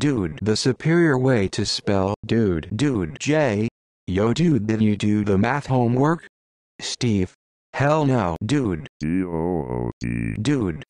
dood. The superior way to spell dude. Dood. J. Yo dood did you do the math homework? Steve. Hell no. Dood. D O O D. Dood.